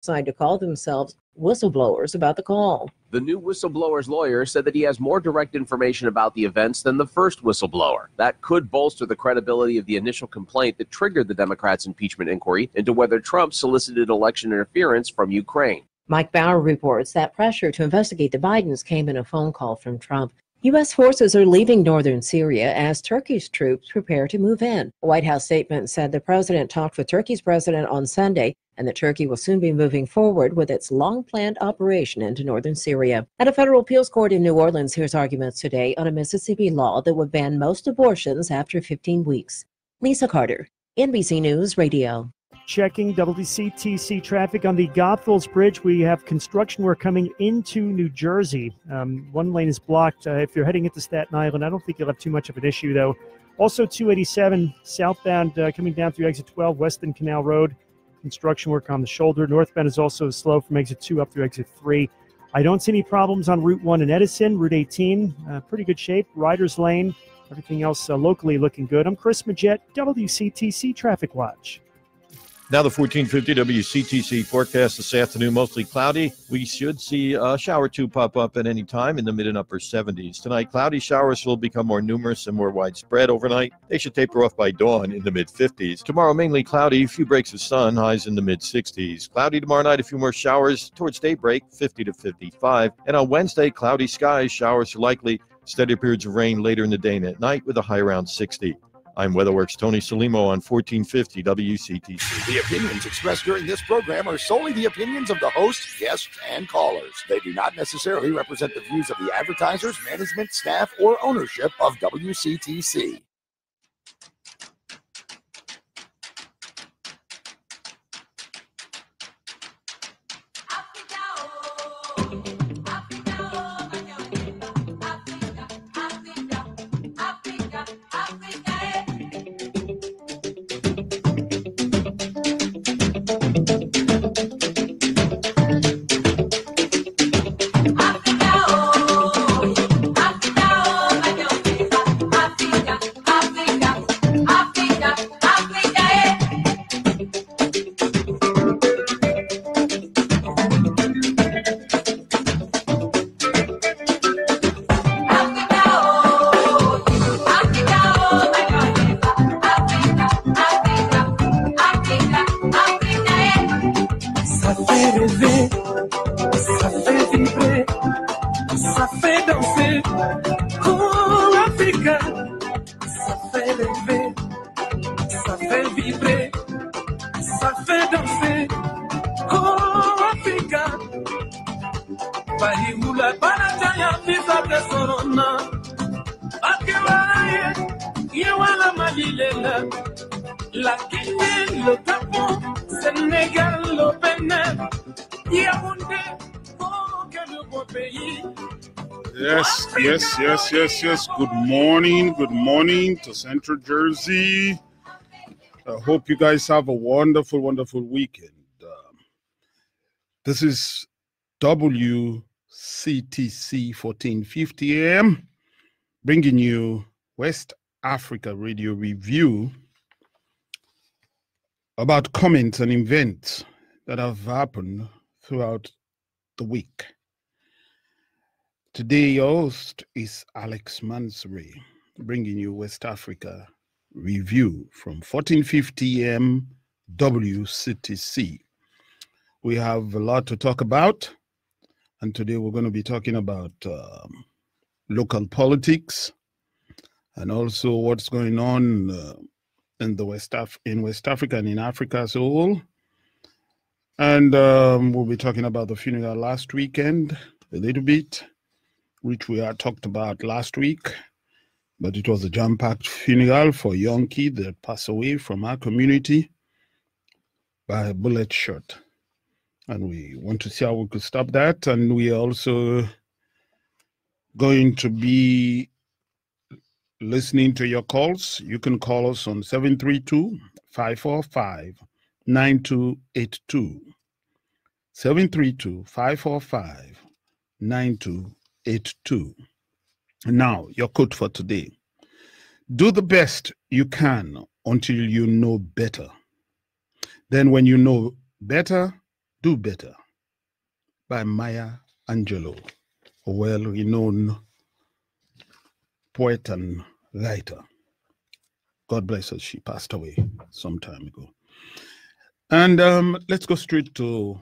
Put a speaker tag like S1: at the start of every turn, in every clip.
S1: decided to call themselves whistleblowers about the call.
S2: The new whistleblower's lawyer said that he has more direct information about the events than the first whistleblower. That could bolster the credibility of the initial complaint that triggered the Democrats' impeachment inquiry into whether Trump solicited election interference from Ukraine.
S1: Mike Bauer reports that pressure to investigate the Bidens came in a phone call from Trump. U.S. forces are leaving northern Syria as Turkish troops prepare to move in. A White House statement said the president talked with Turkey's president on Sunday and that Turkey will soon be moving forward with its long planned operation into northern Syria. At a federal appeals court in New Orleans hears arguments today on a Mississippi law that would ban most abortions after 15 weeks. Lisa Carter, NBC News Radio
S3: checking WCTC traffic on the Goethals Bridge. We have construction work coming into New Jersey. Um, one lane is blocked. Uh, if you're heading into Staten Island, I don't think you'll have too much of an issue, though. Also, 287 southbound uh, coming down through exit 12, Weston Canal Road. Construction work on the shoulder. Northbound is also slow from exit 2 up through exit 3. I don't see any problems on Route 1 in Edison, Route 18. Uh, pretty good shape. Ryders Lane. Everything else uh, locally looking good. I'm Chris Majette, WCTC Traffic Watch.
S4: Now the 1450 WCTC forecast this afternoon, mostly cloudy. We should see a shower or two pop up at any time in the mid and upper 70s. Tonight, cloudy showers will become more numerous and more widespread overnight. They should taper off by dawn in the mid 50s. Tomorrow, mainly cloudy, a few breaks of sun, highs in the mid 60s. Cloudy tomorrow night, a few more showers towards daybreak, 50 to 55. And on Wednesday, cloudy skies, showers likely, steady periods of rain later in the day and at night with a high around 60. I'm WeatherWorks Tony Salimo on 1450 WCTC.
S5: The opinions expressed during this program are solely the opinions of the host, guests, and callers. They do not necessarily represent the views of the advertisers, management, staff, or ownership of WCTC.
S6: Yes, yes. Good morning. Good morning to Central Jersey. I hope you guys have a wonderful, wonderful weekend. Um, this is WCTC 1450 AM, bringing you West Africa Radio Review about comments and events that have happened throughout the week. Today, your host is Alex Mansaray, bringing you West Africa review from 1450 M WCTC. We have a lot to talk about, and today we're going to be talking about um, local politics and also what's going on uh, in the West Af- in West Africa and in Africa as a whole. And um, we'll be talking about the funeral last weekend a little bit which we had talked about last week. But it was a jam packed funeral for a young kid that passed away from our community by a bullet shot. And we want to see how we could stop that. And we are also going to be listening to your calls. You can call us on 732 545 9282. 732 545 9282. 82. Now, your quote for today Do the best you can until you know better. Then, when you know better, Do Better by Maya Angelou, a well renowned poet and writer. God bless her, she passed away some time ago. And um, let's go straight to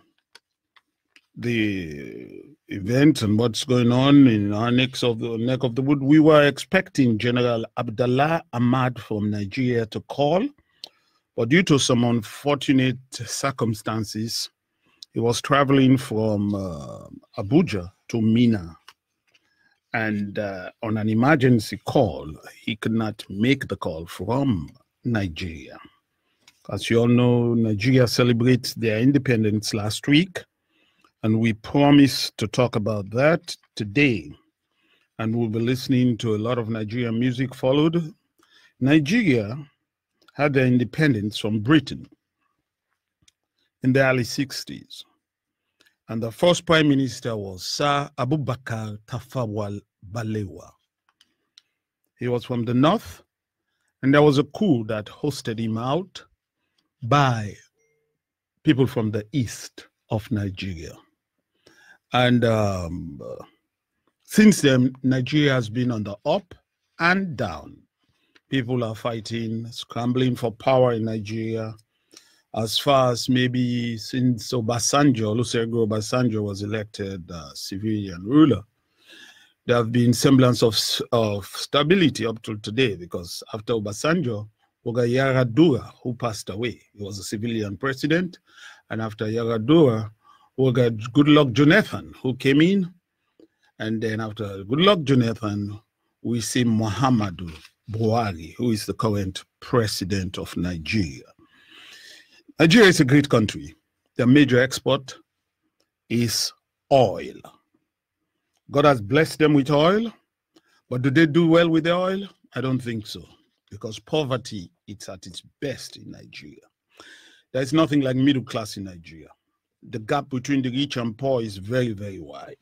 S6: the event and what's going on in our neck of the neck of the wood. We were expecting General Abdallah Ahmad from Nigeria to call, but due to some unfortunate circumstances, he was traveling from uh, Abuja to Minna. And uh, on an emergency call, he could not make the call from Nigeria. As you all know, Nigeria celebrates their independence last week, and we promise to talk about that today. And we'll be listening to a lot of Nigerian music followed. Nigeria had their independence from Britain in the early 60s. And the first prime minister was Sir Abubakar Tafawa Balewa. He was from the north, and there was a coup that hosted him out by people from the east of Nigeria. And um, since then, Nigeria has been on the up and down. People are fighting, scrambling for power in Nigeria. As far as maybe since Obasanjo, Olusegun Obasanjo was elected uh, civilian ruler, there have been semblance of, of stability up till today because after Obasanjo, Oga Yaradua, who passed away. He was a civilian president. And after Yaradua, we got Goodluck Jonathan, who came in. And then after Goodluck Jonathan, we see Muhammadu Buhari, who is the current president of Nigeria. Nigeria is a great country. Their major export is oil. God has blessed them with oil, but do they do well with the oil? I don't think so because poverty is at its best in Nigeria. There's nothing like middle class in Nigeria. The gap between the rich and poor is very, very wide.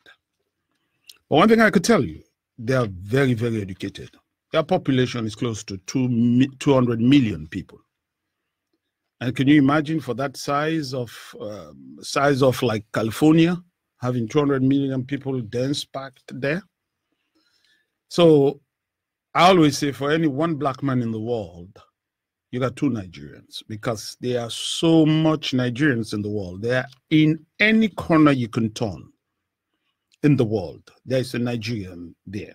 S6: But one thing I could tell you, they are very, very educated. Their population is close to two, 200 million people. And can you imagine for that size of um, size of like California, having 200 million people dense packed there? So I always say for any one black man in the world, you got two Nigerians because there are so much Nigerians in the world. They are in any corner you can turn in the world. There is a Nigerian there.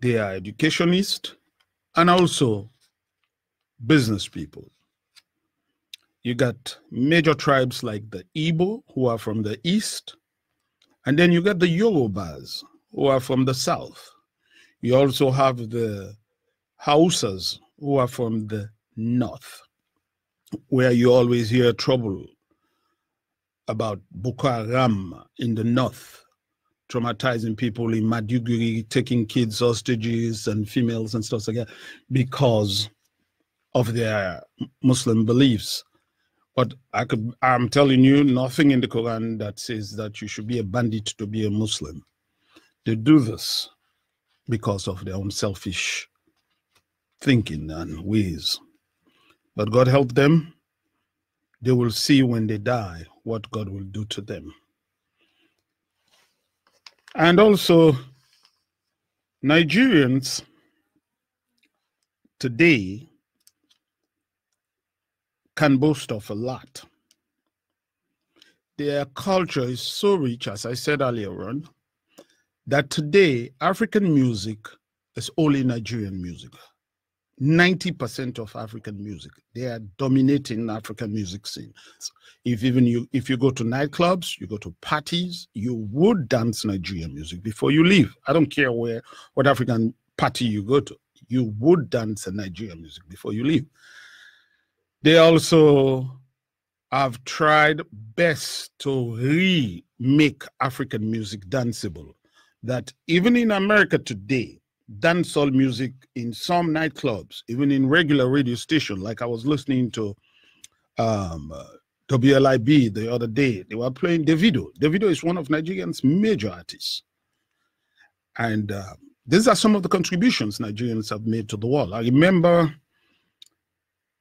S6: They are educationists and also business people. You got major tribes like the Igbo, who are from the east, and then you got the Yorubas, who are from the south. You also have the Hausas who are from the north, where you always hear trouble about Boko Haram in the north, traumatizing people in Maiduguri, taking kids hostages and females and stuff like that because of their Muslim beliefs. But I could, I'm telling you, nothing in the Quran that says that you should be a bandit to be a Muslim. They do this because of their own selfish thinking and ways. But God help them. They will see when they die what God will do to them. And also, Nigerians today can boast of a lot. Their culture is so rich, as I said earlier on, that today African music is only Nigerian music. 90% of African music, they are dominating African music scene. If even you if you go to nightclubs, you go to parties, you would dance Nigerian music before you leave. I don't care where what African party you go to, you would dance Nigerian music before you leave. They also have tried best to remake African music danceable that even in America today, dancehall music in some nightclubs, even in regular radio station, like I was listening to um, uh, WLIB the other day, they were playing Davido. Davido is one of Nigerians' major artists. And uh, these are some of the contributions Nigerians have made to the world. I remember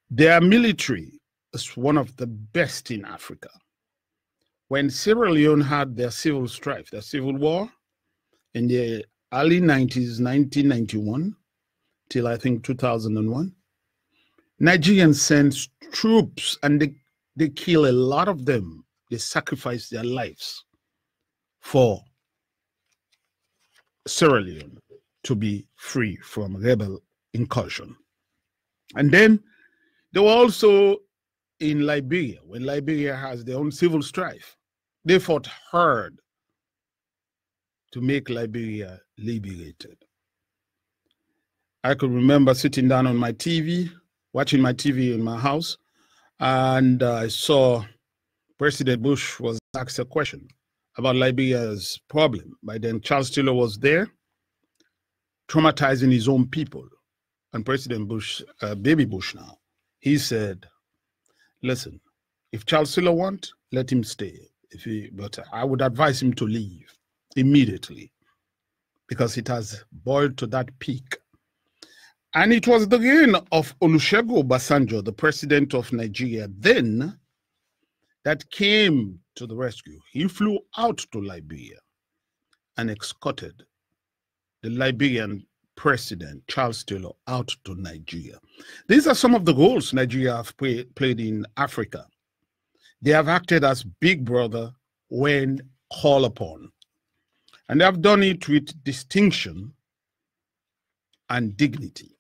S6: their military is one of the best in Africa. When Sierra Leone had their civil strife, their civil war in the early 90s, 1991, till I think 2001, Nigerians sent troops and they, they kill a lot of them. They sacrifice their lives for Sierra Leone to be free from rebel incursion. And then they were also in Liberia, when Liberia has their own civil strife. They fought hard to make Liberia liberated. I could remember sitting down on my TV, watching my TV in my house, and I saw President Bush was asked a question about Liberia's problem. By then, Charles Taylor was there, traumatizing his own people. And President Bush, uh, baby Bush now, he said, listen, if Charles Taylor want, let him stay. If he, but I would advise him to leave immediately because it has boiled to that peak. And it was the reign of Olusegun Obasanjo, the president of Nigeria then, that came to the rescue. He flew out to Liberia and escorted the Liberian president, Charles Taylor, out to Nigeria. These are some of the roles Nigeria have play, played in Africa. They have acted as big brother when called upon. And have done it with distinction and dignity.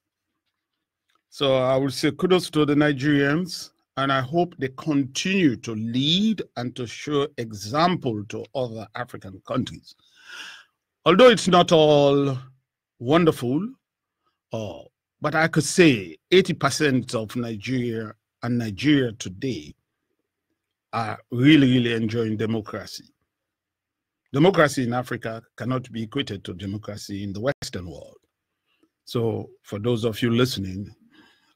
S6: So I will say kudos to the Nigerians, and I hope they continue to lead and to show example to other African countries. Although it's not all wonderful, uh, but I could say 80% of Nigeria and Nigeria today are really, really enjoying democracy. Democracy in Africa cannot be equated to democracy in the Western world. So, for those of you listening,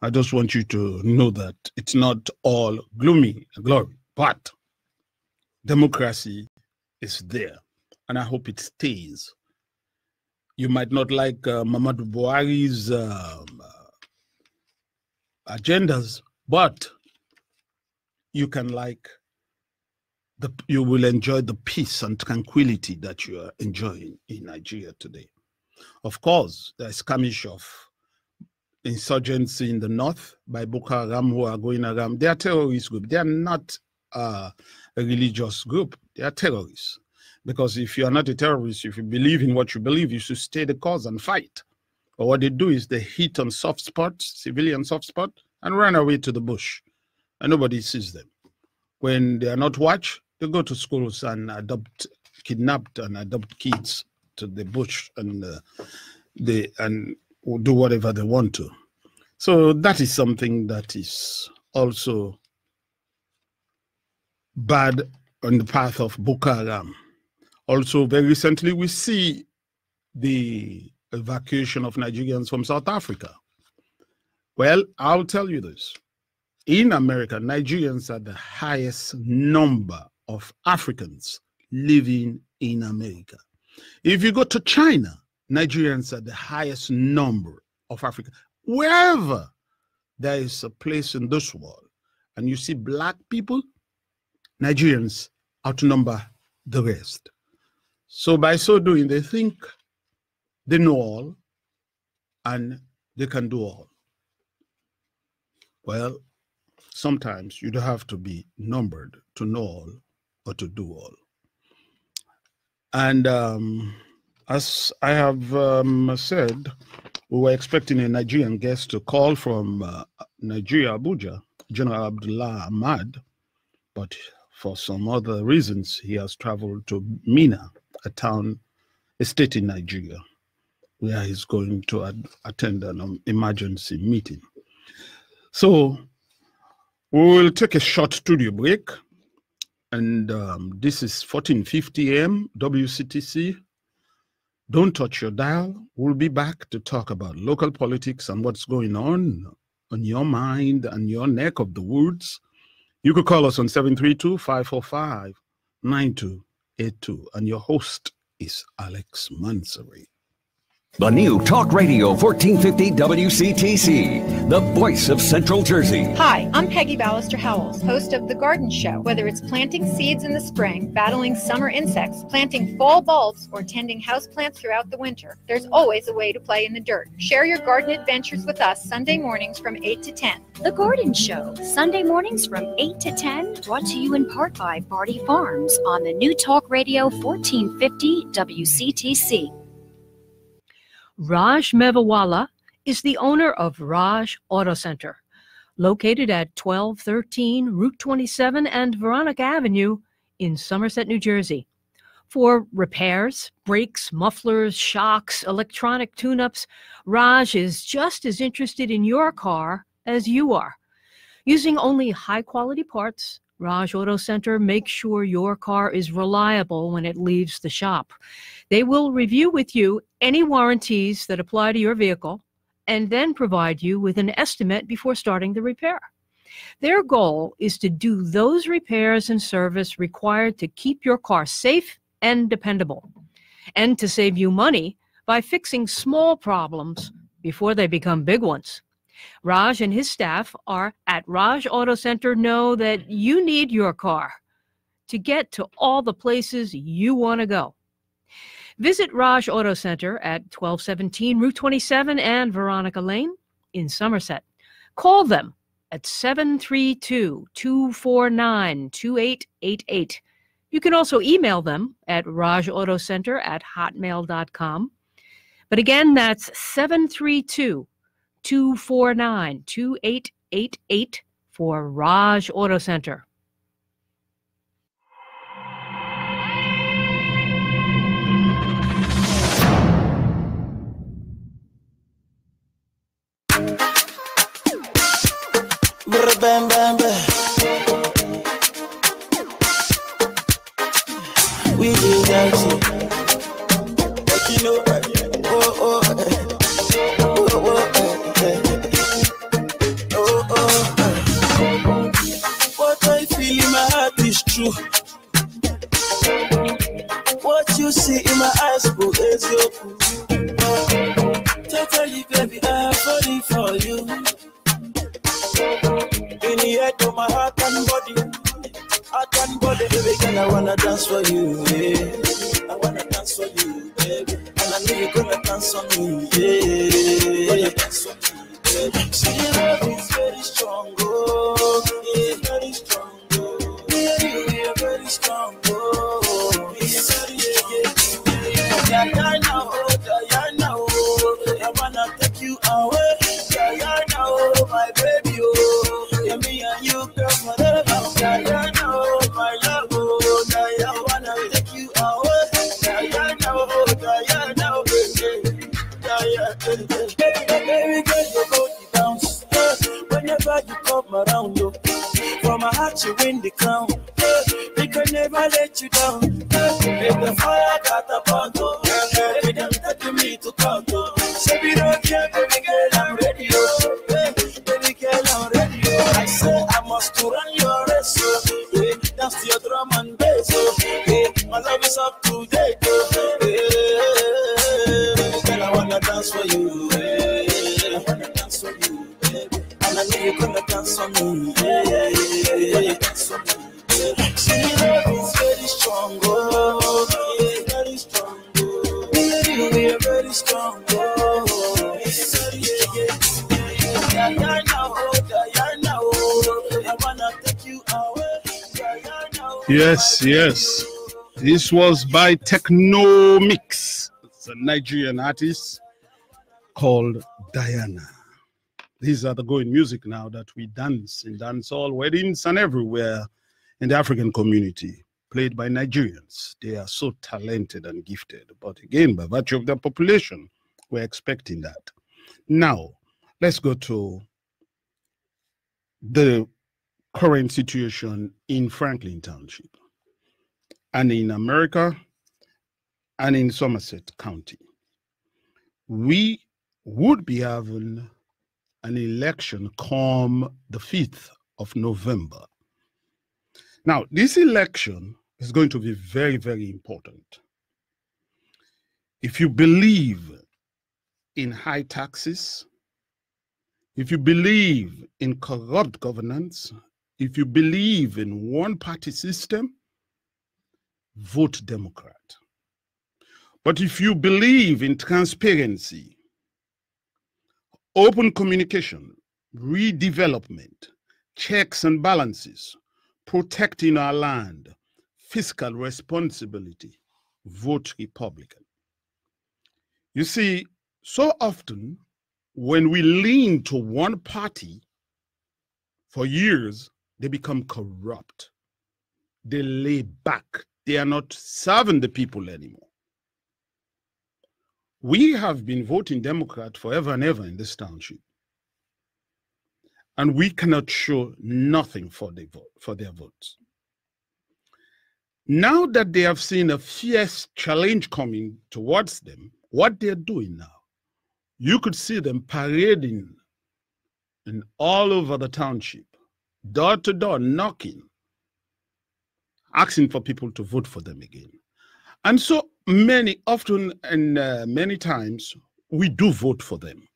S6: I just want you to know that it's not all gloomy glory, but democracy is there, and I hope it stays. You might not like uh, Muhammadu Buhari's um, uh, agendas, but you can like the, you will enjoy the peace and tranquility that you are enjoying in Nigeria today. Of course, there's skirmish of insurgency in the north by Boko Haram who are going around. They are terrorist group. They are not uh, a religious group. They are terrorists. Because if you are not a terrorist, if you believe in what you believe, you should stay the cause and fight. But what they do is they hit on soft spots, civilian soft spot, and run away to the bush. And nobody sees them. When they are not watched, they go to schools and adopt kidnapped and adopt kids to the bush and uh, they and do whatever they want to. So that is something that is also bad on the path of Boko Haram. Also, very recently, we see the evacuation of Nigerians from South Africa. Well, I'll tell you this. In America, Nigerians are the highest number of Africans living in America. If you go to China, Nigerians are the highest number of Africans. Wherever there is a place in this world and you see black people, Nigerians outnumber the rest. So by so doing, they think they know all and they can do all. Well, sometimes you don't have to be numbered to know all or to do all. And um, as I have um, said, we were expecting a Nigerian guest to call from uh, Nigeria, Abuja, General Abdullah Ahmad, but for some other reasons, he has traveled to Minna, a town, a state in Nigeria, where he's going to ad- attend an um, emergency meeting. So we will take a short studio break and um, this is 1450 AM WCTC. Don't touch your dial. We'll be back to talk about local politics and what's going on on your mind and your neck of the woods. You could call us on 732 545 9282. And your host is Alex Mansaray.
S7: The new Talk Radio 1450 WCTC, the voice of Central Jersey.
S8: Hi, I'm Peggy Ballister Howells, host of The Garden Show. Whether it's planting seeds in the spring, battling summer insects, planting fall bulbs, or tending houseplants throughout the winter, there's always a way to play in the dirt. Share your garden adventures with us Sunday mornings from 8 to 10.
S9: The Garden Show, Sunday mornings from 8 to 10, brought to you in part by Barty Farms on the new Talk Radio 1450 WCTC.
S10: Raj Mevawala is the owner of Raj Auto Center, located at 1213 Route 27 and Veronica Avenue in Somerset, New Jersey. For repairs, brakes, mufflers, shocks, electronic tune ups, Raj is just as interested in your car as you are. Using only high quality parts, Raj Auto Center makes sure your car is reliable when it leaves the shop. They will review with you any warranties that apply to your vehicle and then provide you with an estimate before starting the repair. Their goal is to do those repairs and service required to keep your car safe and dependable, and to save you money by fixing small problems before they become big ones. Raj and his staff are at Raj Auto Center know that you need your car to get to all the places you want to go. Visit Raj Auto Center at 1217 Route 27 and Veronica Lane in Somerset. Call them at 732 249 2888. You can also email them at rajautocenter at hotmail.com. But again, that's 732 249 2888 for Raj Auto Center.
S11: Bam, bam, bam. We do. But you know, oh, oh, eh. oh, oh, eh, eh. oh, oh, oh. What I feel in my heart is true. What you see in my eyes, bro, is your Totally, baby, I'm falling for you. The head of my heart and body, heart and body, baby girl, I wanna dance for you, yeah. I wanna dance for you, baby, and I know you're gonna dance for me, yeah. Gonna dance for me, baby. See, love is very strong, oh, yeah, very strong, oh. Yeah, heart you win the crown. We can never let you down. If the fire got a bottle,
S6: Yes, yes. This was by Techno Mix. It's a Nigerian artist called Diana. These are the going music now that we dance in dancehall weddings and everywhere in the African community, played by Nigerians. They are so talented and gifted. But again, by virtue of their population, we're expecting that. Now, let's go to the current situation in Franklin Township and in America and in Somerset County. We would be having an election come the 5th of November. Now, this election is going to be very, very important. If you believe in high taxes, if you believe in corrupt governance, if you believe in one party system, vote Democrat. But if you believe in transparency, open communication, redevelopment, checks and balances, protecting our land, fiscal responsibility, vote Republican. You see, so often when we lean to one party for years, they become corrupt. They lay back. They are not serving the people anymore. We have been voting Democrat forever and ever in this township. And we cannot show nothing for, the vote, for their votes. Now that they have seen a fierce challenge coming towards them, what they're doing now, you could see them parading and all over the township, door to door, knocking, asking for people to vote for them again. And so many, often and uh, many times, we do vote for them.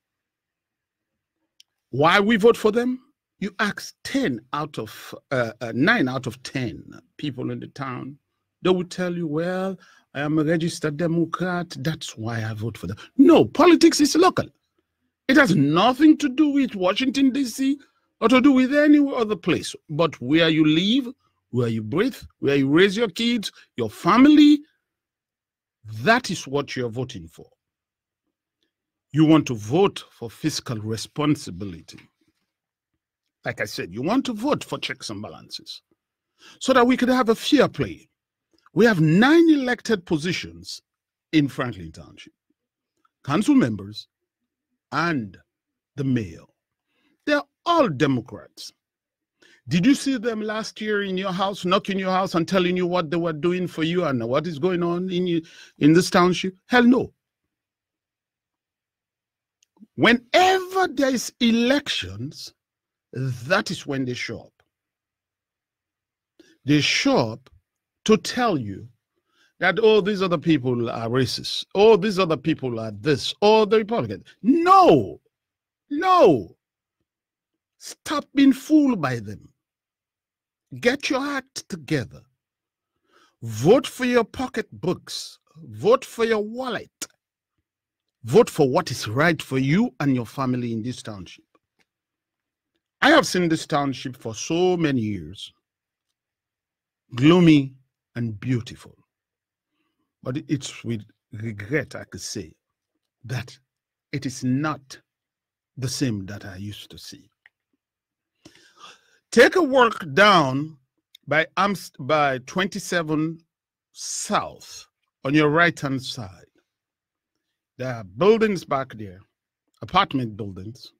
S6: Why we vote for them? You ask 10 out of, uh, uh, 9 out of 10 people in the town, they will tell you, well, I am a registered Democrat, that's why I vote for them. No, politics is local. It has nothing to do with Washington, D.C., or to do with any other place. But where you live, where you breathe, where you raise your kids, your family, that is what you're voting for. You want to vote for fiscal responsibility. Like I said, you want to vote for checks and balances so that we could have a fair play. We have nine elected positions in Franklin Township council members and the mayor. They're all Democrats. Did you see them last year in your house, knocking your house and telling you what they were doing for you and what is going on in you, in this township? Hell no. Whenever there is elections, that is when they show up. They show up to tell you that oh these other people are racist oh these other people are this oh the republican no no stop being fooled by them get your act together vote for your pocketbooks vote for your wallet vote for what is right for you and your family in this township i have seen this township for so many years gloomy and beautiful. But it's with regret I could say that it is not the same that I used to see. Take a walk down by Amst by 27 South on your right hand side. There are buildings back there, apartment buildings.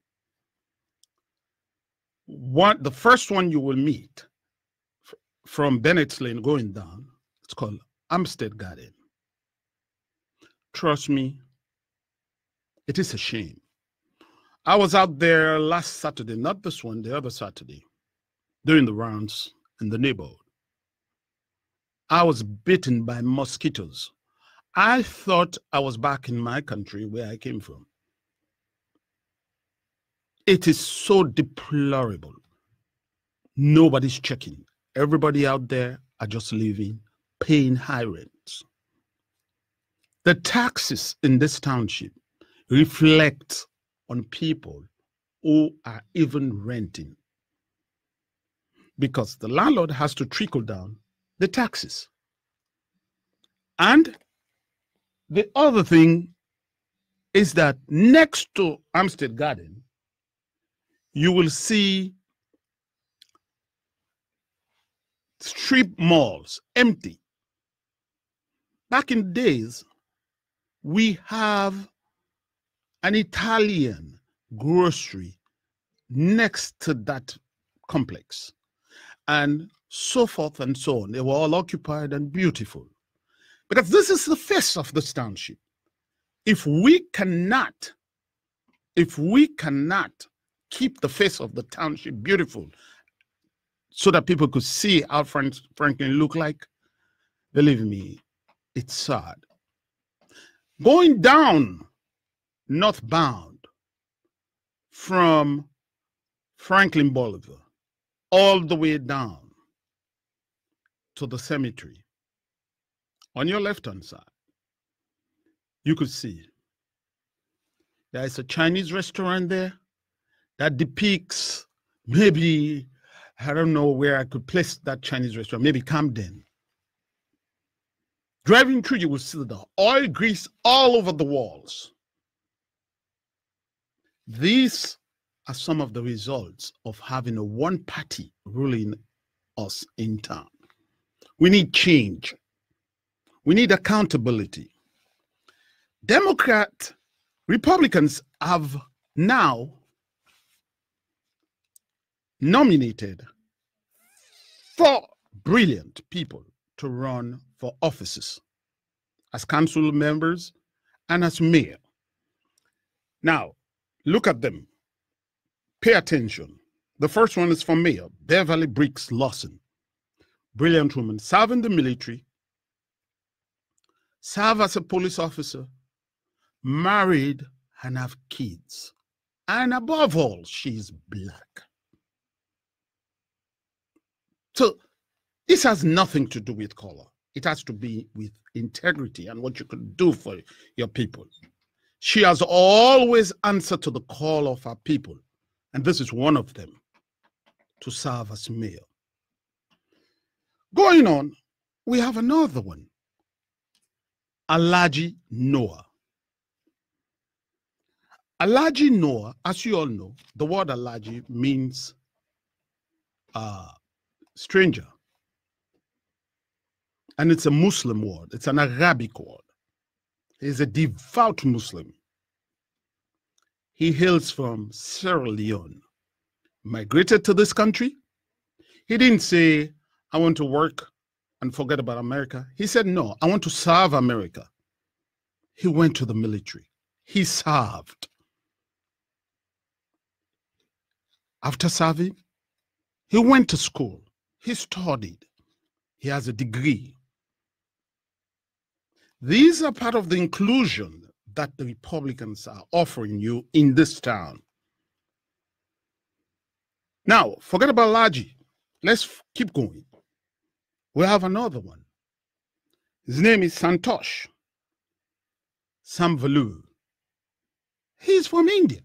S6: One, the first one you will meet from Bennett's Lane going down, it's called Amstead Garden. Trust me, it is a shame. I was out there last Saturday, not this one, the other Saturday, doing the rounds in the neighborhood. I was bitten by mosquitoes. I thought I was back in my country where I came from. It is so deplorable. Nobody's checking. Everybody out there are just living, paying high rents. The taxes in this township reflect on people who are even renting because the landlord has to trickle down the taxes. And the other thing is that next to Amstead Garden, you will see strip malls empty. Back in days, we have an Italian grocery next to that complex, and so forth and so on. They were all occupied and beautiful. Because this is the face of this township. If we cannot, if we cannot keep the face of the township beautiful so that people could see how Frank, Franklin looked like, believe me, it's sad. Going down northbound from Franklin Boulevard all the way down to the cemetery, on your left hand side, you could see there is a Chinese restaurant there that depicts maybe, I don't know where I could place that Chinese restaurant, maybe Camden. Driving through, you will see the oil grease all over the walls. These are some of the results of having a one party ruling us in town. We need change. We need accountability. Democrat Republicans have now nominated four brilliant people to run for offices as council members and as mayor. Now, look at them. Pay attention. The first one is for mayor, Beverly Briggs Lawson. Brilliant woman, served in the military, served as a police officer, married, and have kids. And above all, she's black. So this has nothing to do with color. It has to be with integrity and what you can do for your people. She has always answered to the call of her people, and this is one of them to serve as mayor. Going on, we have another one Alaji Noah. Alaji Noah, as you all know, the word Alaji means uh, stranger. And it's a Muslim word, it's an Arabic word. He's a devout Muslim. He hails from Sierra Leone, migrated to this country. He didn't say, I want to work and forget about America. He said, No, I want to serve America. He went to the military, he served. After serving, he went to school, he studied, he has a degree. These are part of the inclusion that the Republicans are offering you in this town. Now, forget about Laji. Let's keep going. We have another one. His name is Santosh Samvalu. He's from India.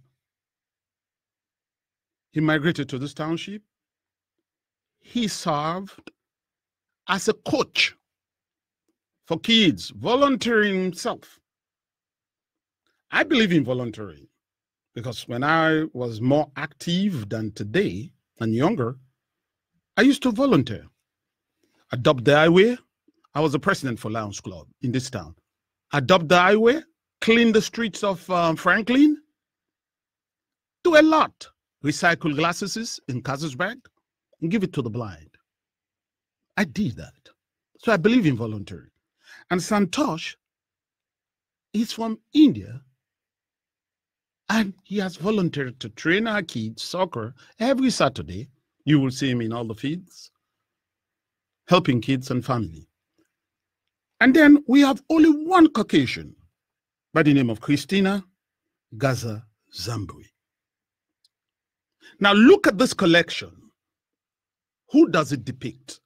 S6: He migrated to this township. He served as a coach for kids, volunteering himself. I believe in volunteering because when I was more active than today and younger, I used to volunteer. Adopt the highway. I was the president for Lions Club in this town. Adopt the highway, clean the streets of um, Franklin, do a lot. Recycle glasses in Kaisersberg and give it to the blind. I did that. So I believe in volunteering. And Santosh is from India and he has volunteered to train our kids soccer every Saturday. You will see him in all the feeds, helping kids and family. And then we have only one Caucasian by the name of Christina Gaza Zambui. Now look at this collection. Who does it depict?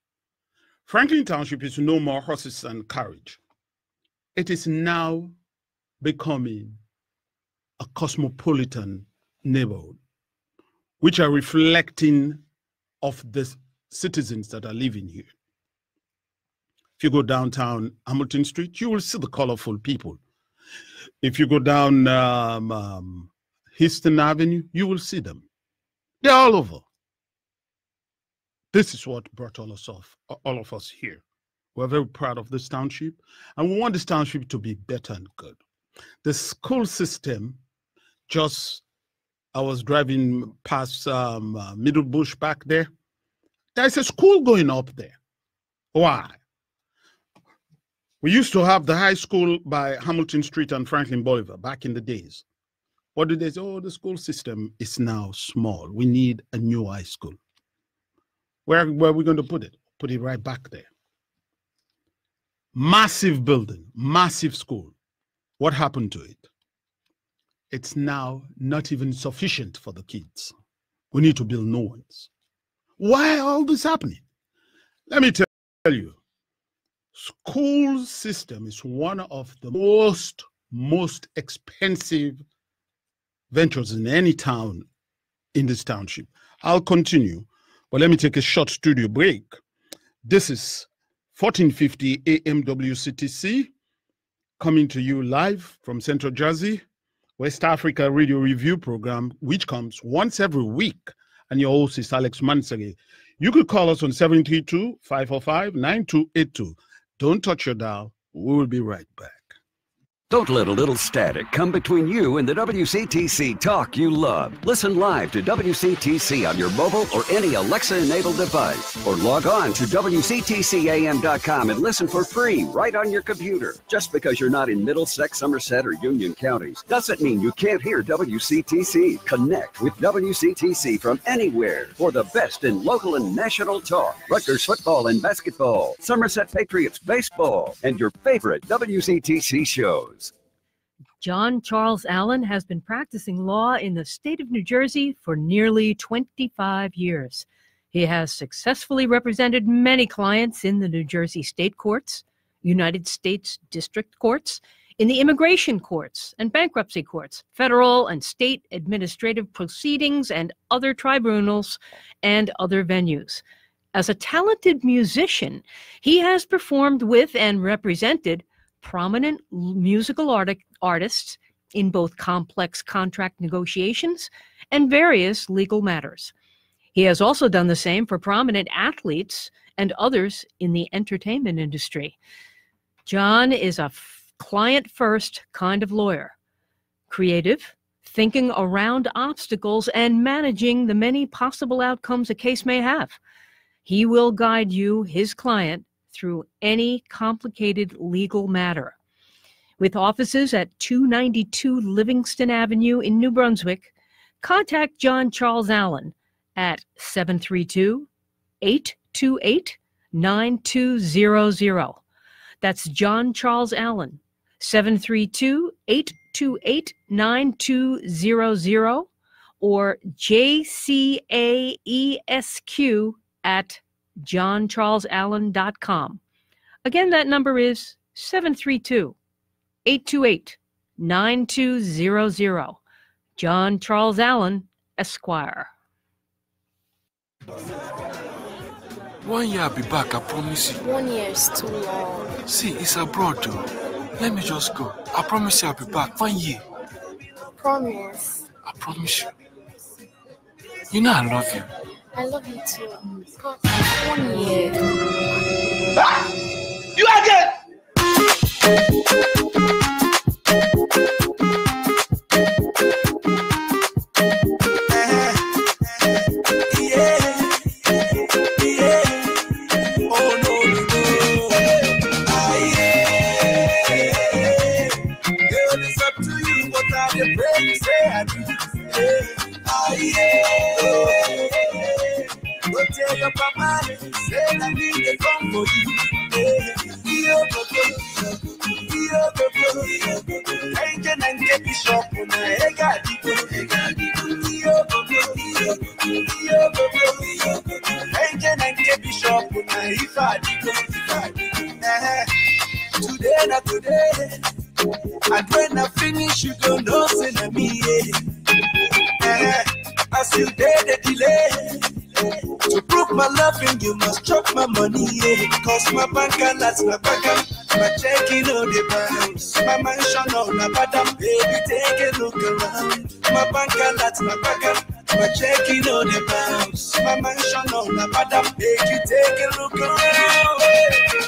S6: Franklin Township is no more horses and carriage. It is now becoming a cosmopolitan neighborhood, which are reflecting of the citizens that are living here. If you go downtown Hamilton Street, you will see the colorful people. If you go down um, um, Easton Avenue, you will see them. They're all over. This is what brought all us off, all of us here. We're very proud of this township, and we want this township to be better and good. The school system just I was driving past um, uh, Middlebush back there. There's a school going up there. Why? We used to have the high school by Hamilton Street and Franklin Boulevard back in the days. What did they say? Oh, the school system is now small. We need a new high school. Where, where are we going to put it? Put it right back there. Massive building, massive school. What happened to it? It's now not even sufficient for the kids. We need to build new ones. Why all this happening? Let me tell you, school system is one of the most most expensive ventures in any town in this township. I'll continue, but let me take a short studio break. This is 1450 AM WCTC coming to you live from Central Jersey, West Africa Radio Review Program, which comes once every week. And your host is Alex Mansaray. You could call us on 732 545 9282. Don't touch your dial. We will be right back.
S7: Don't let a little static come between you and the WCTC talk you love. Listen live to WCTC on your mobile or any Alexa enabled device. Or log on to WCTCAM.com and listen for free right on your computer. Just because you're not in Middlesex, Somerset, or Union counties doesn't mean you can't hear WCTC. Connect with WCTC from anywhere for the best in local and national talk. Rutgers football and basketball, Somerset Patriots baseball, and your favorite WCTC shows.
S10: John Charles Allen has been practicing law in the state of New Jersey for nearly 25 years. He has successfully represented many clients in the New Jersey state courts, United States district courts, in the immigration courts and bankruptcy courts, federal and state administrative proceedings, and other tribunals and other venues. As a talented musician, he has performed with and represented prominent musical art- artists in both complex contract negotiations and various legal matters. He has also done the same for prominent athletes and others in the entertainment industry. John is a f- client first kind of lawyer, creative, thinking around obstacles, and managing the many possible outcomes a case may have. He will guide you, his client, through any complicated legal matter. With offices at 292 Livingston Avenue in New Brunswick, contact John Charles Allen at 732 828 9200. That's John Charles Allen, 732 828 9200 or JCAESQ at johncharlesallen.com. Again, that number is 732 828 9200. John Charles Allen, Esquire.
S12: One year I'll be back, I promise you.
S13: One year is too long.
S12: See, it's abroad though. Let me just go. I promise you I'll be back. One year.
S13: Promise.
S12: I promise you. You know I love you.
S13: I love you too.
S11: You are. Oh, no, no. I am. It's up to you,
S13: but one year.
S11: You again! Tell your papa, say need to come for you. Iyo koko, Kenje na nke bishop na ega koko, iyo koko, Kenje na nke bishop na ife adiko, Eh, Today na today, and when I finish you go know say na me. Eh, As you did the delay. To prove my loving, you must chop my money, yeah. Cause my bank alerts, my bank my checking on the bounce. My mansion on the bottom, baby, take a look around. My bank alerts, my bank my checking on the bounce. My mansion on the bottom, baby, take a look around.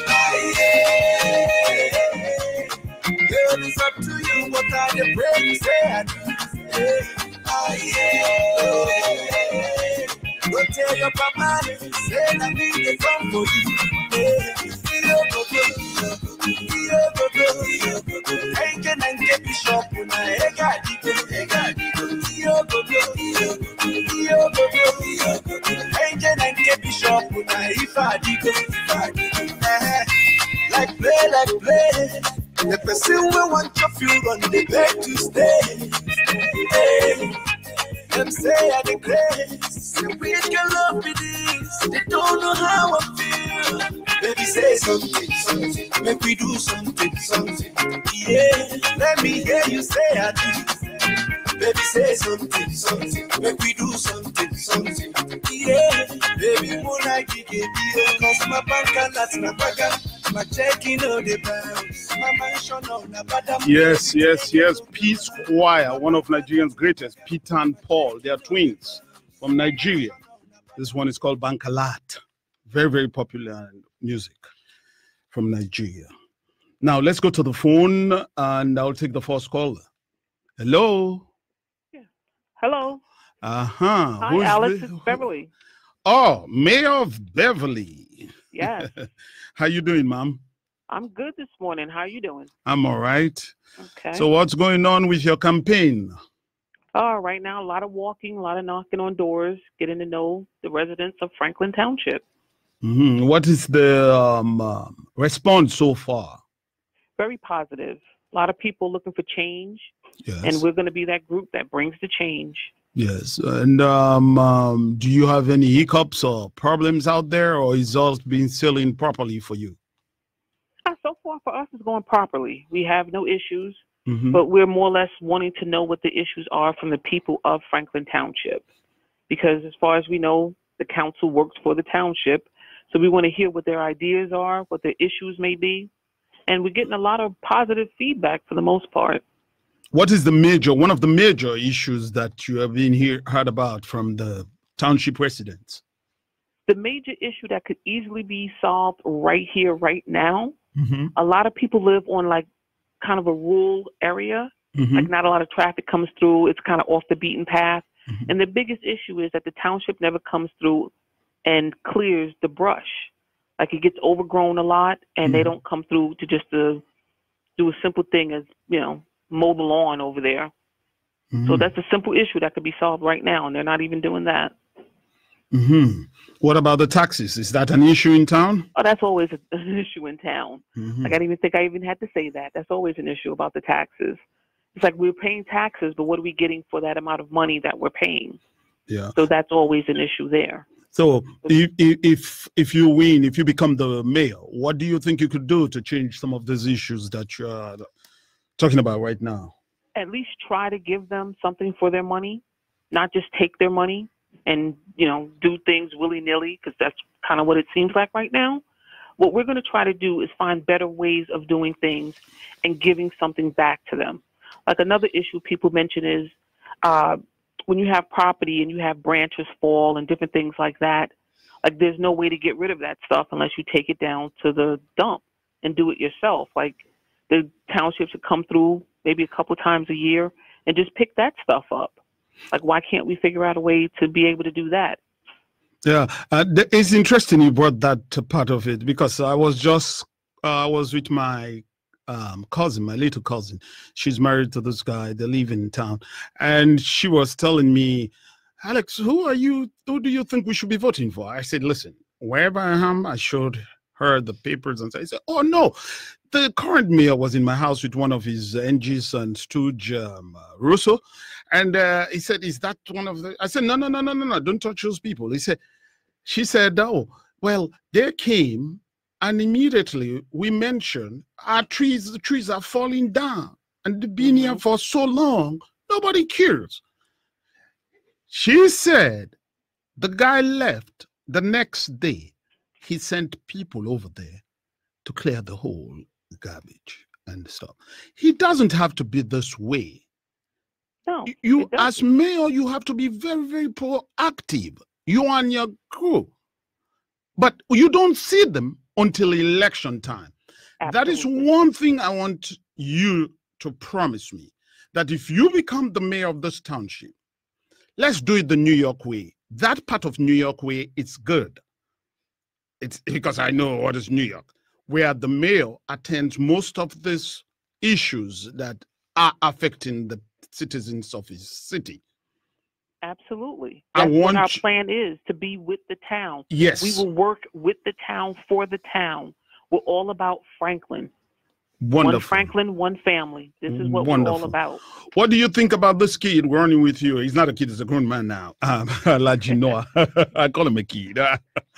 S11: Ah, yeah. Girl, it's up to you. What are the prayers say I do? Yeah. Ah, yeah. Go tell your papa, say I need to come for you. Yeah. Iyo gogo, iyo gogo, Kenje na nke bishop na ega diko, ega diko. Iyo gogo, iyo gogo, Kenje na nke bishop na ife adiko, ife adiko. Eh, Like play, like play. The person we want your fuel on the bed to stay. Hey, them say I the grace. Say which girl love me this? They don't know how I feel. Baby, say something, something. Make we do something, something. Yeah, let me hear you say I do. Baby, say something, something. Make we do something, something. Yeah, baby, more like it, baby. Oh. Cause my bank and that's my bag. My checking on the bounce. My mansion on the bottom.
S6: Yes, yes, yes. Peace Choir, one of Nigeria's greatest, Peter and Paul. They are twins from Nigeria. This one is called Bank Alert. Very, very popular music from Nigeria. Now let's go to the phone and I'll take the first caller. Hello.
S14: Hello.
S6: Uh huh.
S14: Hi, Alex. It's Beverly.
S6: Oh, Mayor of Beverly.
S14: Yes.
S6: How you doing, ma'am?
S14: I'm good this morning. How you doing?
S6: I'm all right.
S14: Okay.
S6: So what's going on with your campaign?
S14: Oh, right now, a lot of walking, a lot of knocking on doors, getting to know the residents of Franklin Township.
S6: Mhm. What is the um, um, response so far?
S14: Very positive. A lot of people looking for change,
S6: Yes.
S14: and we're going to be that group that brings the change.
S6: Yes. And um, um, do you have any hiccups or problems out there, or is all being selling properly for you?
S14: Uh, So far, for us, it's going properly. We have no issues,
S6: Mhm.
S14: but we're more or less wanting to know what the issues are from the people of Franklin Township. Because as far as we know, the council works for the township. So we want to hear what their ideas are, what their issues may be. And we're getting a lot of positive feedback for the most part.
S6: What is the major, one of the major issues that you have been here heard about from the township residents?
S14: The major issue that could easily be solved right here, right now,
S6: Mm-hmm.
S14: a lot of people live on like kind of a rural area.
S6: Mhm.
S14: Like not a lot of traffic comes through. It's kind of off the beaten path.
S6: Mm-hmm.
S14: And the biggest issue is that the township never comes through and clears the brush. Like it gets overgrown a lot, and they
S6: Mhm.
S14: don't come through to just to do a simple thing as you know mow the lawn over there. So
S6: Mhm.
S14: that's a simple issue that could be solved right now, and they're not even doing that.
S6: hmm What about the taxes? Is that an issue in town?
S14: Oh, that's always an issue in town.
S6: Mhm.
S14: Like I didn't even think I even had to say that. That's always an issue about the taxes. It's like we're paying taxes, but what are we getting for that amount of money that we're paying?
S6: Yeah.
S14: So that's always an issue there.
S6: So if, if if you win, if you become the mayor, what do you think you could do to change some of these issues that you're talking about right now?
S14: At least try to give them something for their money, not just take their money and you know do things willy nilly because that's kind of what it seems like right now. What we're going to try to do is find better ways of doing things and giving something back to them. Like another issue people mention is uh, when you have property and you have branches fall and different things like that. Like there's no way to get rid of that stuff unless you take it down to the dump and do it yourself. Like the township should come through maybe a couple times a year and just pick that stuff up. Like why can't we figure out a way to be able to do that?
S6: Yeah, uh, th- it's interesting you brought that part of it because I was just uh, I was with my um, cousin, my little cousin. She's married to this guy. They live in town, and she was telling me, Alex, who are you? Who do you think we should be voting for? I said, listen, wherever I am, I showed her the papers and said, oh no, the current mayor was in my house with one of his NGs and Stooge um, uh, Russo, and uh, he said, is that one of the? I said, no, no, no, no, no, no, don't touch those people. He said, she said, oh, well, they came and immediately we mentioned our trees, the trees are falling down and they've been here for so long, nobody cares. She said the guy left the next day. He sent people over there to clear the whole garbage and stuff. He doesn't have to be this way.
S14: No,
S6: you as mayor, you have to be very, very proactive. You and your crew, but you don't see them until election time. That is one thing I want you to promise me that if you become the mayor of this township, let's do it the New York way. That part of New York way, it's good. It's because I know what is New York, where the mayor attends most of these issues that are affecting the citizens of his city.
S14: Absolutely.
S6: I
S14: That's what our plan is to be with the town.
S6: Yes.
S14: We will work with the town for the town. We're all about Franklin. One
S6: Wonderful.
S14: Franklin, one family. This is what we're all about.
S6: What do you think about this kid running with you? He's not a kid; he's a grown man now. Um, I'll let you know. I call him a kid.
S14: yeah,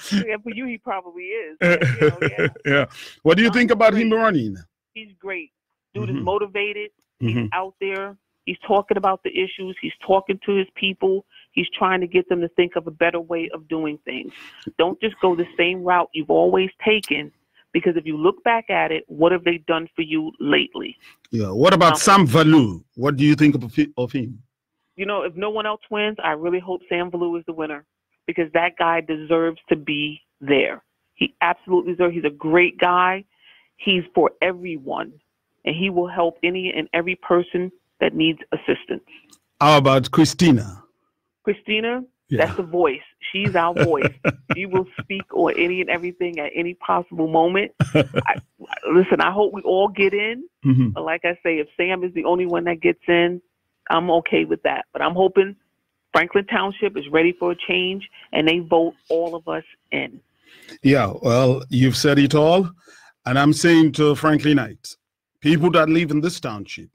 S14: for you, he probably is. but, you know, yeah,
S6: yeah. What do you think about him running?
S14: he's great. Dude
S6: Mhm.
S14: is motivated. He's
S6: Mhm.
S14: out there. He's talking about the issues. He's talking to his people. He's trying to get them to think of a better way of doing things. Don't just go the same route you've always taken, because if you look back at it, what have they done for you lately?
S6: Yeah. What about um, Sam Valu? What do you think of, of him?
S14: you know, if no one else wins, I really hope Sam Valu is the winner because that guy deserves to be there. He absolutely deserves. He's a great guy. He's for everyone, and he will help any and every person that needs assistance.
S6: How about Christina?
S14: Christina,
S6: Yeah.
S14: that's the voice. She's our voice. she will speak on any and everything at any possible moment. I, listen, I hope we all get in.
S6: Mhm.
S14: But like I say, if Sam is the only one that gets in, I'm okay with that. But I'm hoping Franklin Township is ready for a change and they vote all of us in.
S6: Yeah, well, you've said it all. And I'm saying to Franklinites, people that live in this township,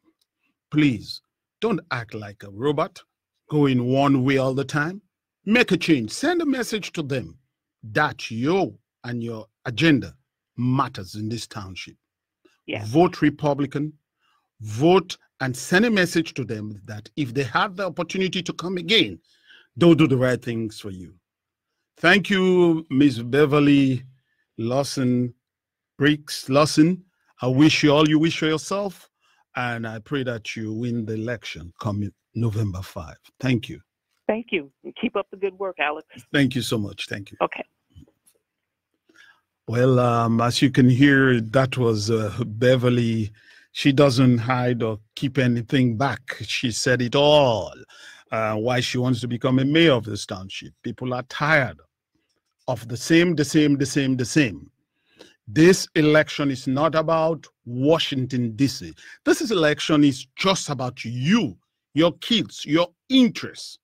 S6: please don't act like a robot going one way all the time. Make a change. Send a message to them that you and your agenda matters in this township.
S14: Yeah.
S6: Vote Republican, vote and send a message to them that if they have the opportunity to come again, they'll do the right things for you. Thank you, Ms. Beverly Lawson, Briggs Lawson. I wish you all you wish for yourself, and I pray that you win the election coming November 5. Thank you.
S14: Thank you. And keep up the good work, Alex.
S6: Thank you so much. Thank you.
S14: Okay.
S6: Well, um, as you can hear, that was uh, Beverly. She doesn't hide or keep anything back. She said it all. Uh, why she wants to become a mayor of this township. People are tired of the same, the same, the same, the same. This election is not about Washington, D.C. This election is just about you, your kids, your interests.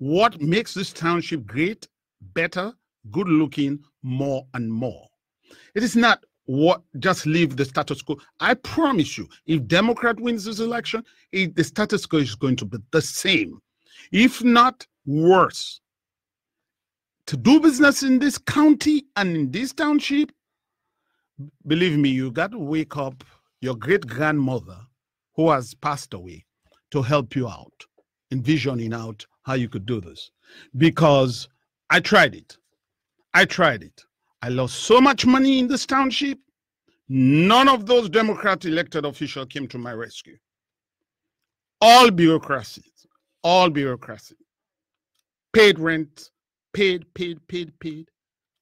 S6: What makes this township great, better, good looking, more and more? It is not what just leave the status quo. I promise you, if Democrat wins this election, it, the status quo is going to be the same, if not worse. To do business in this county and in this township, believe me, you got to wake up your great grandmother who has passed away to help you out, envisioning out how you could do this. Because I tried it. I tried it. I lost so much money in this township. None of those Democrat elected officials came to my rescue. All bureaucracies, all bureaucracy. Paid rent, paid, paid, paid, paid.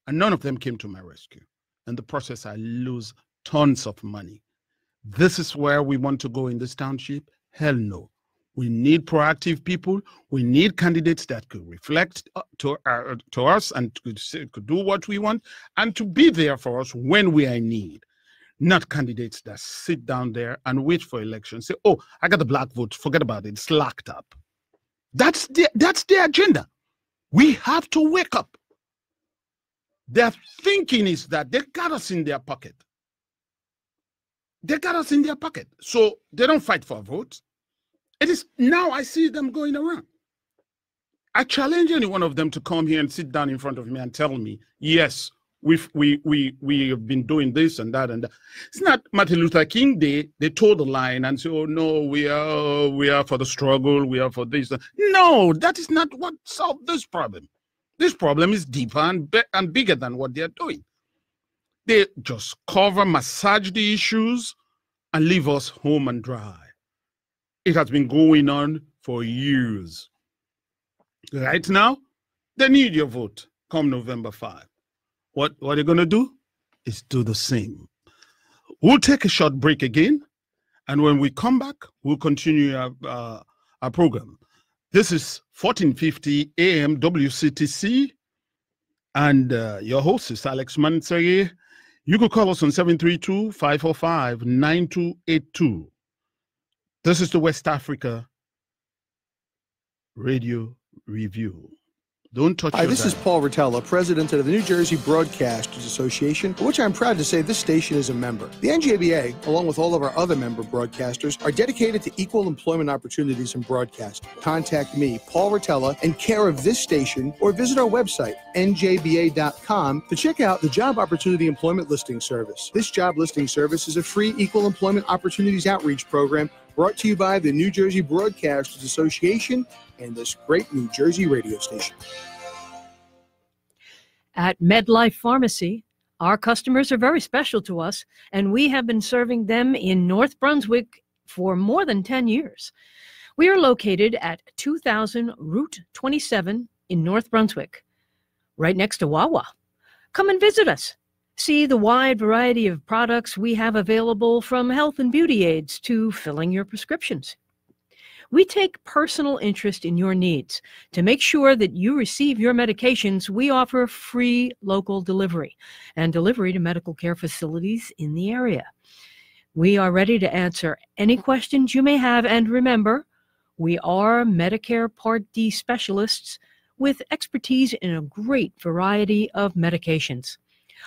S6: And none of them came to my rescue. In the process, I lose tons of money. This is where we want to go in this township? Hell no. We need proactive people. We need candidates that could reflect uh, to, uh, to us and could, could do what we want and to be there for us when we are in need. Not candidates that sit down there and wait for elections. Say, oh, I got the black vote. Forget about it. It's locked up. That's the, that's the agenda. We have to wake up. Their thinking is that they got us in their pocket. They got us in their pocket. So they don't fight for votes. It is now I see them going around. I challenge any one of them to come here and sit down in front of me and tell me, yes, we've we we we have been doing this and that and that. It's not Martin Luther King Day. They told the line and say, oh no, we are we are for the struggle, we are for this. No, that is not what solved this problem. This problem is deeper and, be- and bigger than what they're doing. They just cover, massage the issues, and leave us home and dry. It has been going on for years. Right now, they need your vote come November 5. What, what they're going to do is do the same. We'll take a short break again, and when we come back, we'll continue our, uh, our program. This is 1450 AM WCTC, and uh, your host is Alex Mansaray. You could call us on 732 545 9282. This is the West Africa Radio Review. Don't touch
S15: Hi, this is. Paul Rotella, president of the New Jersey Broadcasters Association, which I'm proud to say this station is a member. The NJBA, along with all of our other member broadcasters, are dedicated to equal employment opportunities in broadcasting. Contact me, Paul Rotella, in care of this station, or visit our website, njba.com, to check out the Job Opportunity Employment Listing Service. This job listing service is a free equal employment opportunities outreach program brought to you by the New Jersey Broadcasters Association and this great New Jersey radio station.
S10: At MedLife Pharmacy, our customers are very special to us, and we have been serving them in North Brunswick for more than 10 years. We are located at 2000 Route 27 in North Brunswick, right next to Wawa. Come and visit us. See the wide variety of products we have available from health and beauty aids to filling your prescriptions. We take personal interest in your needs. To make sure that you receive your medications, we offer free local delivery and delivery to medical care facilities in the area. We are ready to answer any questions you may have, and remember, we are Medicare Part D specialists with expertise in a great variety of medications.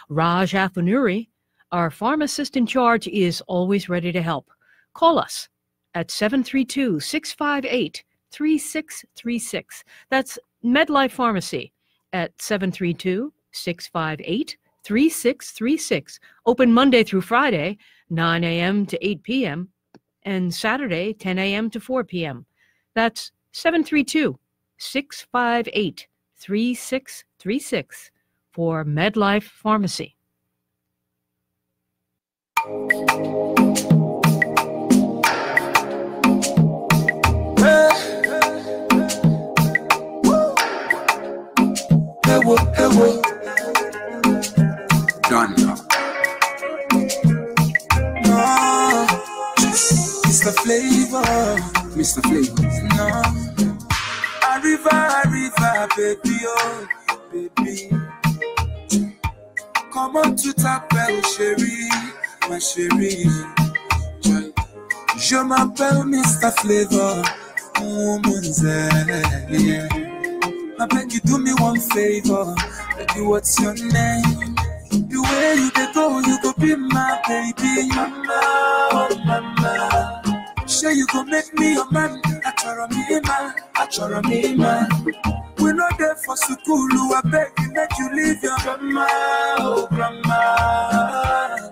S10: Raj Athanuri, our pharmacist in charge, is always ready to help. Call us at 732 658 3636. That's MedLife Pharmacy at 732 658 3636. Open Monday through Friday, 9 a.m. to 8 p.m., and Saturday, 10 a.m. to 4 p.m. That's 732 658 3636 for MedLife Pharmacy.
S11: Hey, whoa, hey, whoa. Done. No, Mr. Flavour, Mr. Flavour. No, Arriva, Arriva, baby, oh, baby. Come on to t'appelle chérie, ma chérie. Je m'appelle Mr. Flavour, woman's yeah. I beg you do me one favor. Baby, what's your name? The way you dey go, you go be my baby. Mama, oh mama. Sure you go make me your man. I Achoro me man, achoro me man. We no there for school, I beg you make you leave your grandma, oh grandma.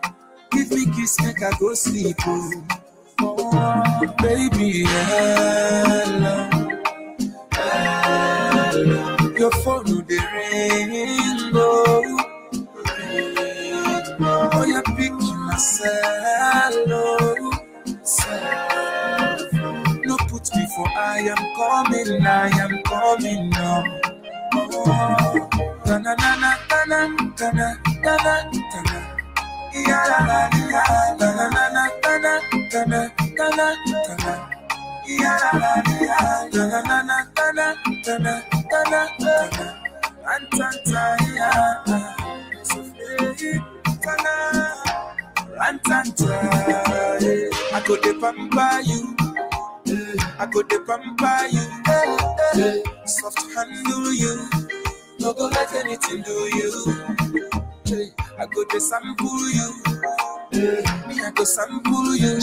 S11: Give me kiss, make I go sleep, oh. Oh, baby, hello. Your phone no dey ring, oh. Oh, you pick myself, oh. For I am coming, I am coming now. Oh, na na na na na na na na na na. Ya la la ya, na na na na na na na na na na. Ya la la ya, na na na na na na na na na na. Antanta ya, so free, kana. Antanta. I dey pamper you. I go dey pamper you. Soft handle you. No go let anything do you. I go dey sample you. Me, I go sample you.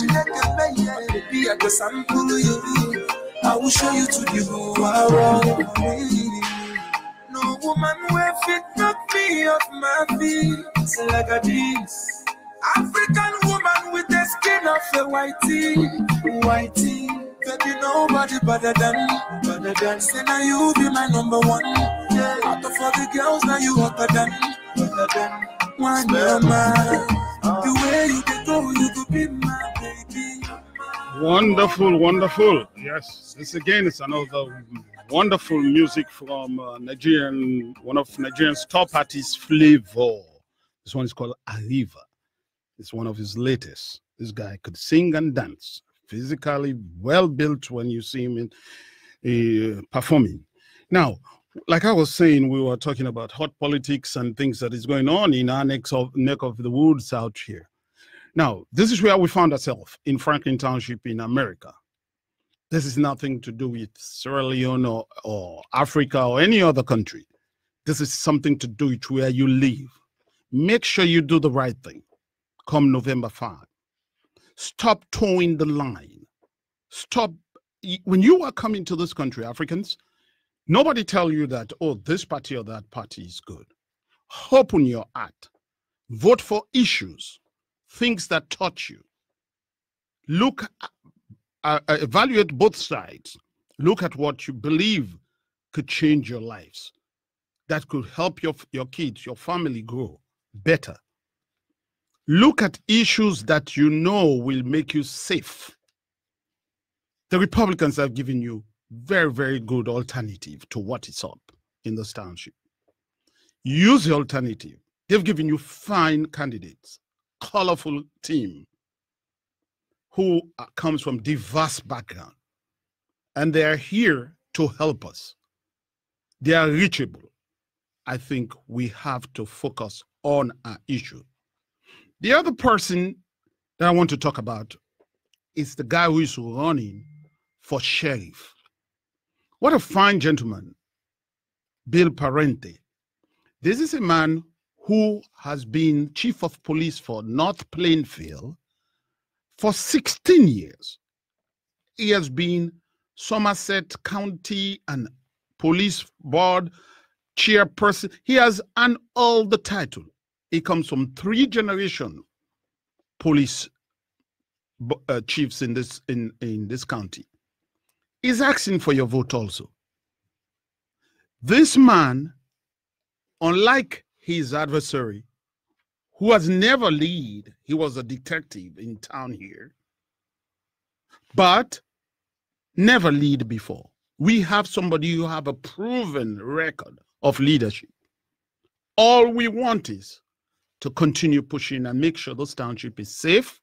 S11: Baby, I go sample you. I will show you to the world. No woman will fit knock me off my feet like a this. African woman with the skin of a whitey, whitey. Baby, nobody better than, better than. Say now you be my number one. Yeah. Out of all the girls, now you hotter than, hotter than. One mama, the way you dey go, you could be my baby.
S6: Wonderful, wonderful. Yes, this again is another wonderful music from uh, Nigerian, one of Nigerian's top artists, Flavour. This one is called Arriva. It's one of his latest. This guy could sing and dance, physically well built when you see him in uh, performing. Now, like I was saying, we were talking about hot politics and things that is going on in our neck of, neck of the woods out here. Now, this is where we found ourselves in Franklin Township in America. This is nothing to do with Sierra Leone or, or Africa or any other country. This is something to do with where you live. Make sure you do the right thing come November 5. Stop towing the line. Stop. When you are coming to this country, Africans, nobody tell you that, oh, this party or that party is good. Open your heart. Vote for issues, things that touch you. Look, uh, uh, evaluate both sides. Look at what you believe could change your lives, that could help your, your kids, your family grow better. Look at issues that you know will make you safe. The Republicans have given you very, very good alternative to what is up in this township. Use the alternative. They've given you fine candidates, colorful team who comes from diverse background, and they are here to help us. They are reachable. I think we have to focus on our issue. The other person that I want to talk about is the guy who is running for sheriff. What a fine gentleman, Bill Parenti. This is a man who has been chief of police for North Plainfield for 16 years. He has been Somerset County and Police Board chairperson. He has an all the title. He comes from three generation police uh, chiefs in this in in this county. He's asking for your vote also. This man, unlike his adversary, who has never lead, he was a detective in town here, but never lead before. We have somebody who have a proven record of leadership. All we want is to continue pushing and make sure this township is safe,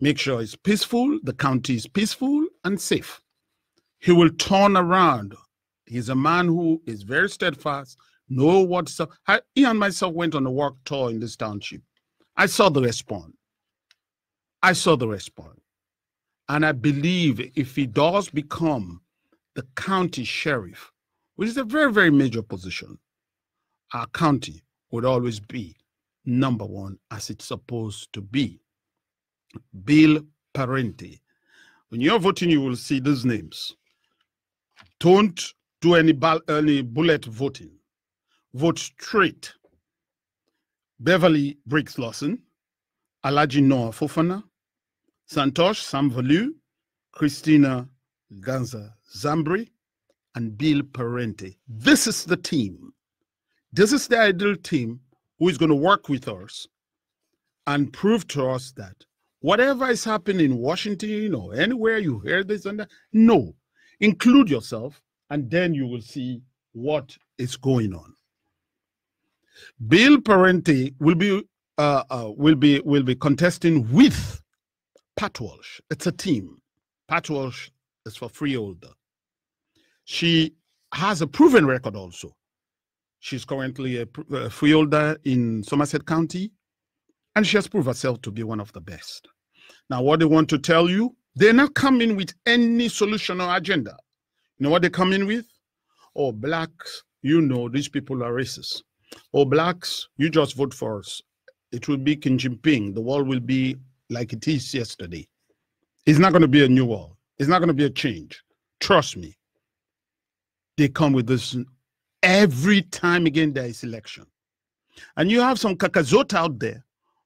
S6: make sure it's peaceful, the county is peaceful and safe. He will turn around. He's a man who is very steadfast, know what's up. I, he and myself went on a work tour in this township. I saw the response. I saw the response. And I believe if he does become the county sheriff, which is a very, very major position, our county would always be number one as it's supposed to be. Bill Parenti. When you're voting, you will see these names. Don't do any, any bullet voting. Vote straight. Beverly Briggs Lawson, Alaji Noah Fofana, Santosh Samvalu, Christina Ganza Zambri, and Bill Parenti. This is the team. This is the ideal team who is going to work with us and prove to us that whatever is happening in Washington or anywhere you hear this and that, no, include yourself, and then you will see what is going on. Bill Parenti will be uh, uh, will be will be contesting with Pat Walsh. It's a team. Pat Walsh is for freeholder. She has a proven record also. She's currently a, a freeholder in Somerset County, and she has proved herself to be one of the best. Now, what they want to tell you, they're not coming with any solution or agenda. You know what they come in with? Oh, blacks, you know these people are racist. Oh, blacks, you just vote for us. It will be Xi Jinping. The world will be like it is yesterday. It's not going to be a new world. It's not going to be a change. Trust me. They come with this every time again there is election. And you have some kakazot out there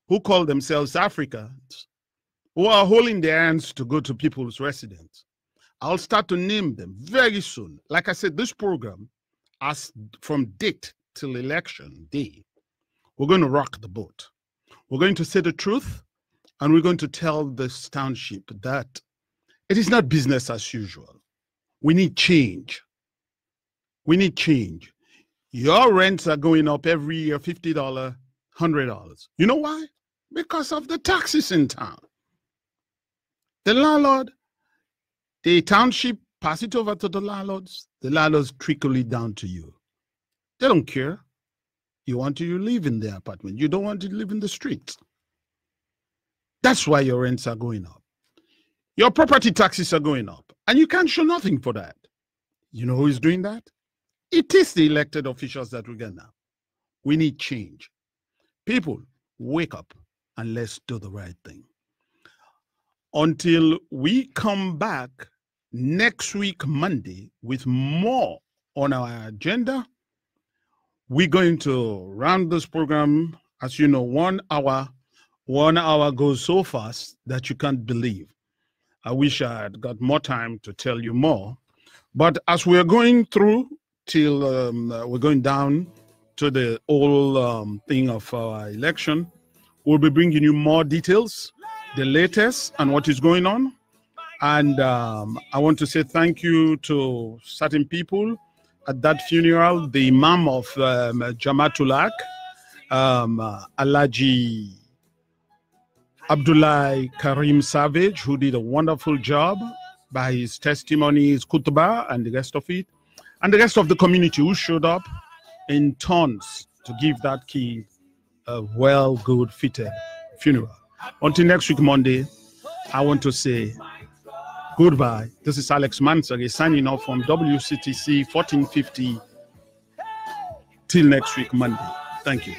S6: who call themselves Africans who are holding their hands to go to people's residence. I'll start to name them very soon. Like I said, this program, as from date till election day, we're going to rock the boat. We're going to say the truth, and we're going to tell this township that it is not business as usual. We need change. We need change. Your rents are going up every year $50, $100. You know why? Because of the taxes in town. The landlord, the township pass it over to the landlords. The landlords trickle it down to you. They don't care. You want to live in the apartment. You don't want to live in the streets. That's why your rents are going up. Your property taxes are going up. And you can't show nothing for that. You know who is doing that? It is the elected officials that we get now. We need change. People, wake up and let's do the right thing. Until we come back next week, Monday, with more on our agenda, we're going to round this program. As you know, one hour, one hour goes so fast that you can't believe. I wish I had got more time to tell you more. But as we're going through till um, uh, we're going down to the whole um, thing of our election, we'll be bringing you more details, the latest, and what is going on. And um, I want to say thank you to certain people at that funeral, the Imam of um, Jamatulak, um, uh, Alaji Abdullah Karim Savage, who did a wonderful job by his testimony, his and the rest of it, and the rest of the community who showed up in tons to give that kid a well, good, fitted funeral. Until next week, Monday, I want to say goodbye. This is Alex Mansaray signing off from WCTC 1450. Till next week, Monday. Thank you.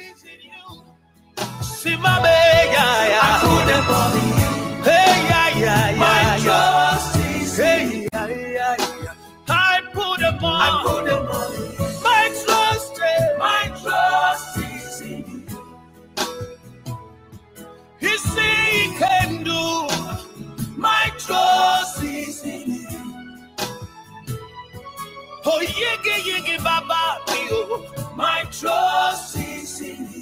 S11: My trust, is- in you. He he can do. My trust is in you. Oh, yiggy, yiggy, baba, oh. My trust is in you.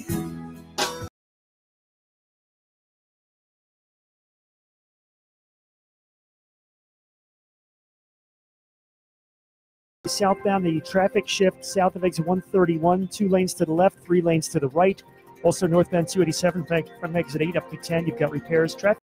S3: Southbound, the traffic shift south of exit 131, two lanes to the left, three lanes to the right. Also, northbound 287 from exit 8 up to 10, you've got repairs. Traffic